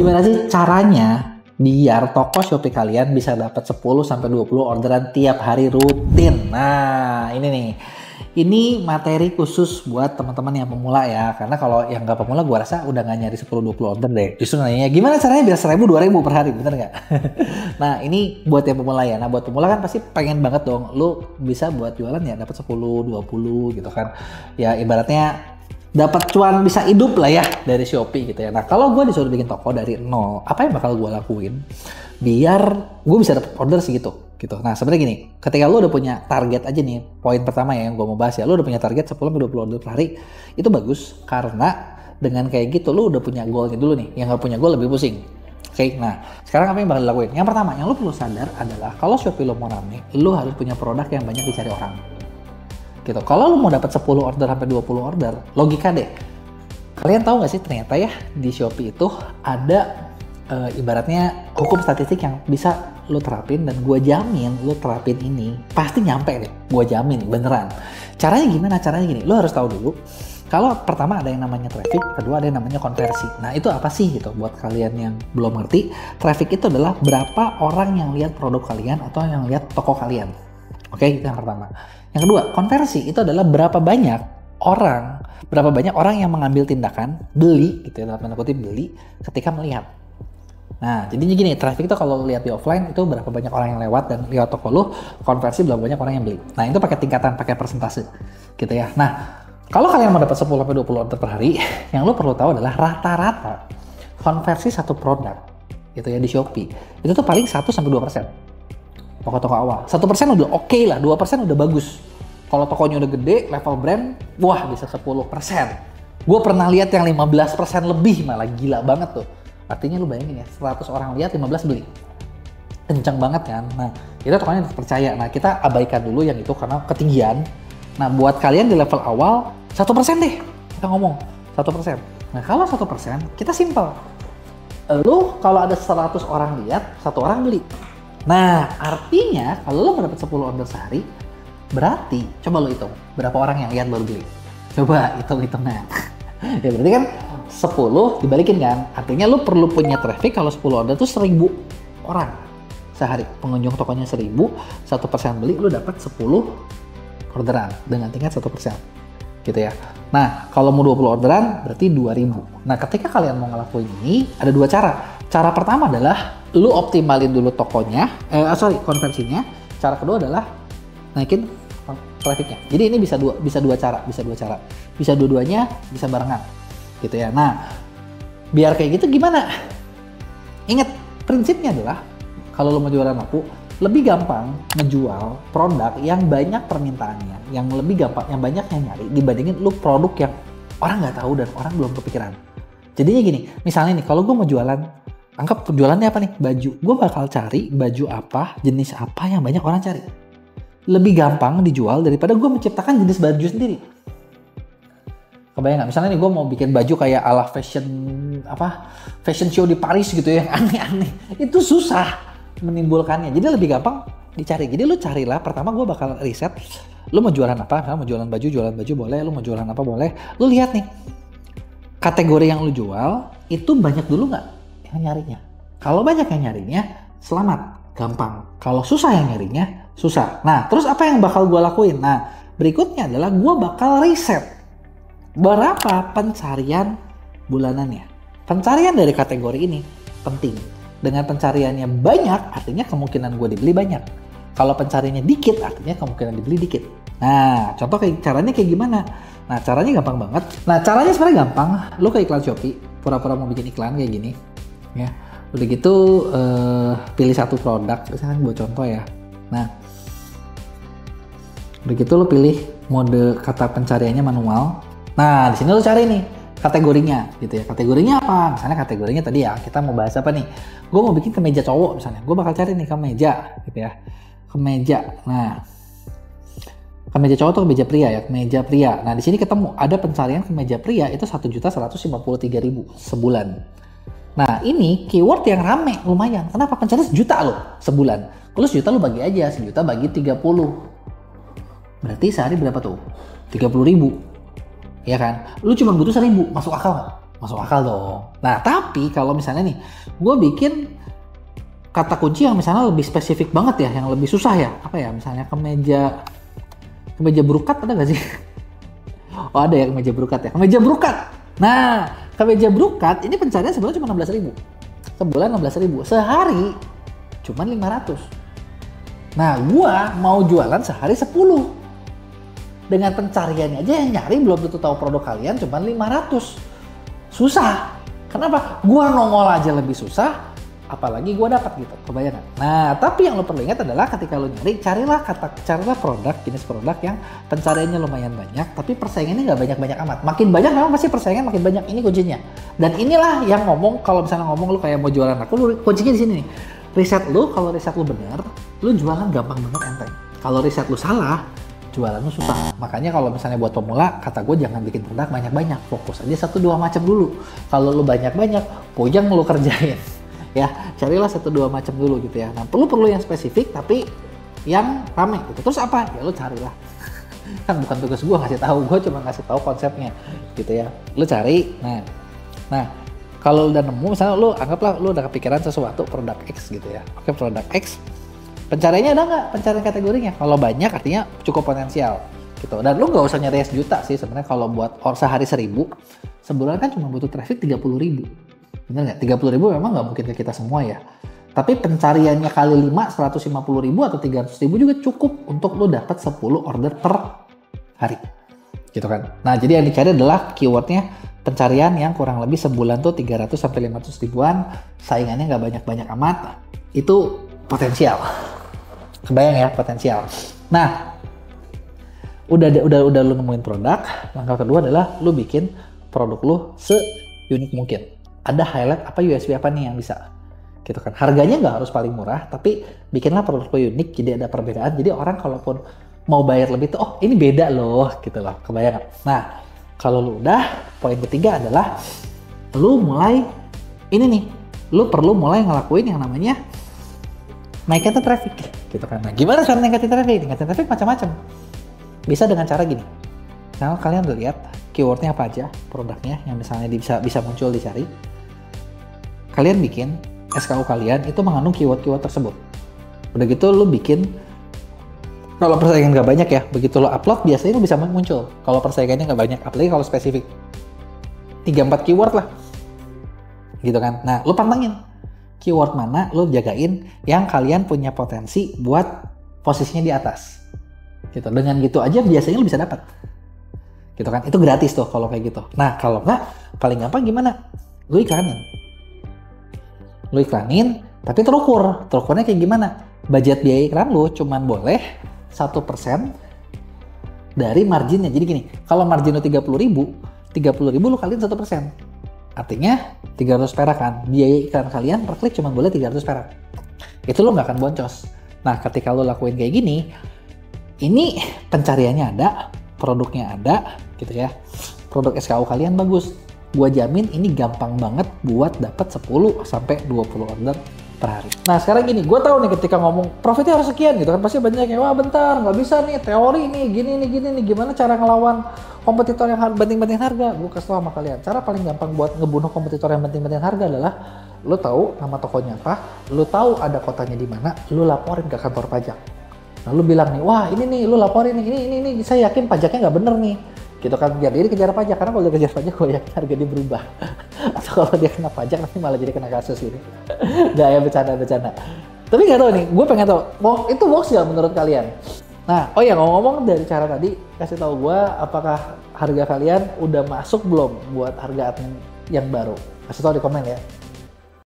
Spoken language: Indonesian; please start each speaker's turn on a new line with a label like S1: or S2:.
S1: Gimana sih caranya biar toko Shopee kalian bisa dapat 10 sampai 20 orderan tiap hari rutin. Nah, ini nih. Ini materi khusus buat teman-teman yang pemula ya. Karena kalau yang nggak pemula gue rasa udah nggak nyari 10-20 order deh. Justru nanya gimana caranya biar 1000-2000 per hari, bener nggak? nah ini buat yang pemula ya. Nah buat pemula kan pasti pengen banget dong. Lu bisa buat jualan ya dapat 10-20 gitu kan. Ya ibaratnya dapat cuan bisa hidup lah ya dari Shopee gitu ya. Nah kalau gue disuruh bikin toko dari nol, apa yang bakal gue lakuin biar gue bisa dapat order segitu gitu. Nah sebenarnya gini, ketika lo udah punya target aja nih, poin pertama ya yang gue mau bahas ya, lo udah punya target 10 20 order per hari, itu bagus karena dengan kayak gitu lo udah punya goalnya dulu nih, yang gak punya goal lebih pusing. Oke, okay, nah sekarang apa yang bakal dilakuin? Yang pertama, yang lo perlu sadar adalah kalau Shopee lo mau rame, lo harus punya produk yang banyak dicari orang gitu. Kalau lu mau dapat 10 order sampai 20 order, logika deh. Kalian tahu nggak sih ternyata ya di Shopee itu ada e, ibaratnya hukum statistik yang bisa lu terapin dan gue jamin lu terapin ini pasti nyampe deh. Gue jamin beneran. Caranya gimana? Caranya gini, lu harus tahu dulu kalau pertama ada yang namanya traffic, kedua ada yang namanya konversi. Nah itu apa sih gitu buat kalian yang belum ngerti? Traffic itu adalah berapa orang yang lihat produk kalian atau yang lihat toko kalian. Oke, itu yang pertama. Yang kedua, konversi itu adalah berapa banyak orang, berapa banyak orang yang mengambil tindakan beli, gitu ya, dalam tanda kutip beli, ketika melihat. Nah, jadinya gini, traffic itu kalau lihat di offline itu berapa banyak orang yang lewat dan lihat toko lu, konversi berapa banyak orang yang beli. Nah, itu pakai tingkatan, pakai persentase, gitu ya. Nah, kalau kalian mau dapat 10 sampai 20 order per hari, yang lo perlu tahu adalah rata-rata konversi satu produk gitu ya di Shopee itu tuh paling 1 sampai 2 persen toko-toko awal. Satu persen udah oke okay lah, dua persen udah bagus. Kalau tokonya udah gede, level brand, wah bisa 10 persen. Gue pernah lihat yang 15 persen lebih malah gila banget tuh. Artinya lu bayangin ya, 100 orang lihat 15 beli. Kencang banget kan. Nah, itu tokonya percaya. Nah, kita abaikan dulu yang itu karena ketinggian. Nah, buat kalian di level awal, satu persen deh. Kita ngomong, satu persen. Nah, kalau satu persen, kita simple. Lu kalau ada 100 orang lihat, satu orang beli Nah, artinya kalau lo mendapat 10 order sehari, berarti coba lo hitung berapa orang yang lihat baru beli. Coba hitung-hitungnya. ya berarti kan 10 dibalikin kan. Artinya lo perlu punya traffic kalau 10 order tuh 1000 orang sehari. Pengunjung tokonya 1000, 1% beli lo dapat 10 orderan dengan tingkat 1% gitu ya. Nah, kalau mau 20 orderan berarti 2000. Nah, ketika kalian mau ngelakuin ini, ada dua cara. Cara pertama adalah lu optimalin dulu tokonya, eh sorry konversinya. Cara kedua adalah naikin trafficnya. Jadi ini bisa dua bisa dua cara, bisa dua cara, bisa dua-duanya bisa barengan, gitu ya. Nah, biar kayak gitu gimana? Ingat prinsipnya adalah kalau lo mau jualan aku lebih gampang menjual produk yang banyak permintaannya, yang lebih gampang, yang banyak yang nyari dibandingin lu produk yang orang nggak tahu dan orang belum kepikiran. Jadinya gini, misalnya nih kalau gue mau jualan anggap jualannya apa nih? Baju. Gue bakal cari baju apa jenis apa yang banyak orang cari. Lebih gampang dijual daripada gue menciptakan jenis baju sendiri. Kebayang nggak? Misalnya nih gue mau bikin baju kayak ala fashion apa fashion show di Paris gitu ya. Aneh-aneh. Itu susah menimbulkannya. Jadi lebih gampang dicari. Jadi lu carilah pertama gue bakal riset lu mau jualan apa? Misalnya mau jualan baju jualan baju boleh. Lu mau jualan apa boleh? Lu lihat nih kategori yang lu jual itu banyak dulu nggak yang nyarinya. Kalau banyak yang nyarinya, selamat, gampang. Kalau susah yang nyarinya, susah. Nah, terus apa yang bakal gue lakuin? Nah, berikutnya adalah gue bakal riset berapa pencarian bulanannya. Pencarian dari kategori ini penting. Dengan pencariannya banyak, artinya kemungkinan gue dibeli banyak. Kalau pencariannya dikit, artinya kemungkinan dibeli dikit. Nah, contoh kayak caranya kayak gimana? Nah, caranya gampang banget. Nah, caranya sebenarnya gampang. Lu ke iklan Shopee, pura-pura mau bikin iklan kayak gini ya. Udah gitu uh, pilih satu produk misalkan buat contoh ya. Nah udah gitu lo pilih mode kata pencariannya manual. Nah di sini lo cari nih kategorinya gitu ya. Kategorinya apa? Misalnya kategorinya tadi ya kita mau bahas apa nih? Gue mau bikin kemeja cowok misalnya. Gue bakal cari nih kemeja gitu ya. Kemeja. Nah kemeja cowok atau kemeja pria ya? Kemeja pria. Nah di sini ketemu ada pencarian kemeja pria itu satu juta seratus lima puluh tiga ribu sebulan Nah ini keyword yang rame lumayan. Kenapa? Pencarian sejuta loh sebulan. Kalau sejuta lo bagi aja, sejuta bagi 30. Berarti sehari berapa tuh? 30 ribu. Ya kan? Lu cuma butuh seribu, masuk akal nggak? Masuk akal dong. Nah, tapi kalau misalnya nih, gue bikin kata kunci yang misalnya lebih spesifik banget ya, yang lebih susah ya. Apa ya, misalnya kemeja, kemeja berukat ada gak sih? Oh ada ya kemeja berukat ya, kemeja berukat. Nah, kemeja berukat ini pencarian sebulan cuma 16 ribu. Sebulan 16 ribu. Sehari cuma 500. Nah, gua mau jualan sehari 10 dengan pencariannya aja yang nyari belum tentu tahu produk kalian cuma 500 susah. Kenapa? Gua nongol aja lebih susah, apalagi gua dapat gitu. Kebayang Nah, tapi yang lo perlu ingat adalah ketika lo nyari, carilah kata carilah produk jenis produk yang pencariannya lumayan banyak, tapi persaingannya nggak banyak-banyak amat. Makin banyak memang pasti persaingan makin banyak. Ini kuncinya. Dan inilah yang ngomong kalau misalnya ngomong lo kayak mau jualan aku, lu kuncinya di sini nih. Riset lu kalau riset lu benar, lu jualan gampang banget enteng. Kalau riset lu salah, jualan lu susah. Makanya kalau misalnya buat pemula, kata gue jangan bikin produk banyak-banyak. Fokus aja satu dua macam dulu. Kalau lu banyak-banyak, pojang lu kerjain. Ya, carilah satu dua macam dulu gitu ya. Nah, perlu perlu yang spesifik tapi yang rame gitu. Terus apa? Ya lu carilah. kan bukan tugas gue ngasih tahu, gue cuma ngasih tahu konsepnya gitu ya. Lu cari. Nah, nah kalau udah nemu misalnya lu anggaplah lu udah kepikiran sesuatu produk X gitu ya. Oke, produk X pencariannya ada nggak pencarian kategorinya kalau banyak artinya cukup potensial gitu dan lu nggak usah nyari juta sih sebenarnya kalau buat or sehari seribu sebulan kan cuma butuh traffic tiga puluh ribu bener nggak? Tiga puluh ribu memang nggak mungkin ke kita semua ya. Tapi pencariannya kali 5 150 ribu atau 300 ribu juga cukup untuk lu dapat 10 order per hari. Gitu kan? Nah jadi yang dicari adalah keywordnya pencarian yang kurang lebih sebulan tuh 300 sampai 500 ribuan. Saingannya nggak banyak-banyak amat. Itu potensial. Kebayang ya potensial. Nah, udah udah udah lu nemuin produk, langkah kedua adalah lu bikin produk lu se unik mungkin. Ada highlight apa USB apa nih yang bisa gitu kan. Harganya nggak harus paling murah, tapi bikinlah produk unik jadi ada perbedaan. Jadi orang kalaupun mau bayar lebih tuh, oh ini beda loh gitu loh, kebayang? Nah, kalau lu udah, poin ketiga adalah lu mulai ini nih, lu perlu mulai ngelakuin yang namanya naikkan traffic gitu kan. Nah, gimana cara ningkatin traffic? Ningkatin traffic macam-macam. Bisa dengan cara gini. Kalau kalian udah lihat keywordnya apa aja, produknya yang misalnya bisa bisa muncul dicari. Kalian bikin SKU kalian itu mengandung keyword-keyword tersebut. Udah gitu lu bikin kalau persaingan nggak banyak ya, begitu lo upload biasanya itu bisa muncul. Kalau persaingannya nggak banyak, apalagi kalau spesifik. 3-4 keyword lah. Gitu kan. Nah, lu pantengin keyword mana lo jagain yang kalian punya potensi buat posisinya di atas. Gitu. Dengan gitu aja biasanya lo bisa dapat. Gitu kan? Itu gratis tuh kalau kayak gitu. Nah, kalau nggak paling gampang gimana? Lo iklanin. Lo iklanin, tapi terukur. Terukurnya kayak gimana? Budget biaya iklan lo cuman boleh satu persen dari marginnya. Jadi gini, kalau margin lo 30 ribu, 30 ribu lo kaliin satu persen Artinya 300 perak kan. Biaya iklan kalian per klik cuma boleh 300 perak. Itu lo nggak akan boncos. Nah ketika lo lakuin kayak gini, ini pencariannya ada, produknya ada, gitu ya. Produk SKU kalian bagus. Gua jamin ini gampang banget buat dapat 10 sampai 20 order per hari. Nah sekarang gini, gue tahu nih ketika ngomong profitnya harus sekian gitu kan pasti banyak yang wah bentar nggak bisa nih teori nih gini nih gini nih gimana cara ngelawan kompetitor yang banting-banting harga. Gue kasih sama kalian. Cara paling gampang buat ngebunuh kompetitor yang banting-banting harga adalah lo tahu nama tokonya apa, lo tahu ada kotanya di mana, lo laporin ke kantor pajak. Nah, lo bilang nih, wah ini nih, lo laporin nih, ini, ini, ini, saya yakin pajaknya nggak bener nih gitu kan biar dia kejar pajak. Karena kalau dia kejar pajak gue yakin harga dia berubah. Atau kalau dia kena pajak nanti malah jadi kena kasus ini. Nggak ya bercanda bercanda. Tapi nggak tahu nih gue pengen tahu mau itu box ya menurut kalian? Nah oh ya ngomong-ngomong dari cara tadi kasih tahu gue apakah harga kalian udah masuk belum buat harga admin yang baru? Kasih tahu di komen ya